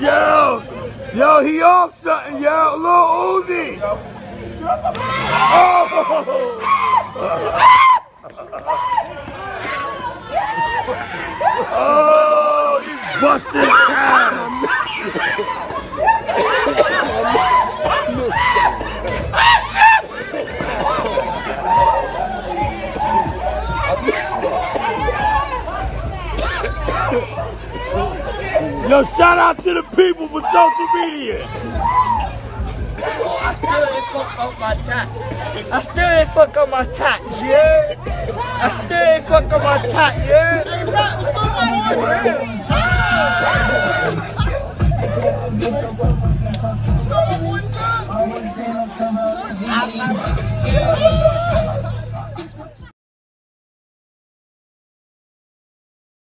yo, yo, he off something, yo, Lil Uzi. Oh, oh, he busted Yo, shout out to the people for social media. I still ain't fuck up my tax. I still ain't fuck up my tax, yeah? I still ain't fuck up my tax, yeah? Hey, rap, what's on? What's going on, boy?